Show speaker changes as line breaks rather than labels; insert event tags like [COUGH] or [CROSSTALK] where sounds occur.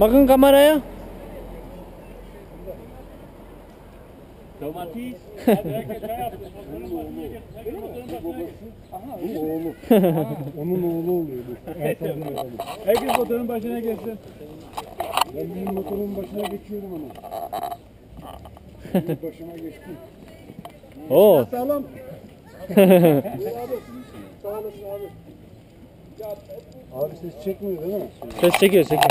Bakın kameraya.
Domates.
Bu oğlu. Onun oğlu oluyor bu.
Herkes motorun başına geçsin.
Ben benim motorun başına geçiyordum onu. Şimdi başıma geçtim.
Oo.
Sağlam. [LAUGHS] Sağ olasın abi. Abi ses çekmiyor değil mi?
Ses çekiyor çekiyor.